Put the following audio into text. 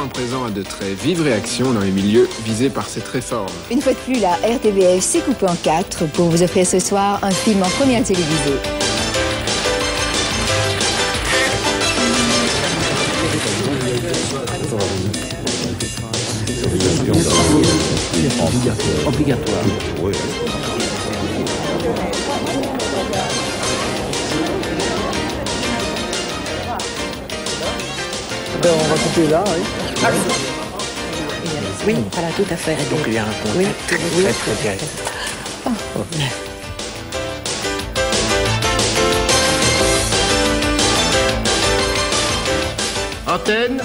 En présent à de très vives réactions dans les milieux visés par cette réforme. Une fois de plus, la RTBF s'est coupée en quatre pour vous offrir ce soir un film en première télévisée. Obligatoire. Obligatoire. Ben, on va couper là, oui. Oui, voilà, tout à fait. Donc il y a un contact Oui, très, oui. très très direct. Antenne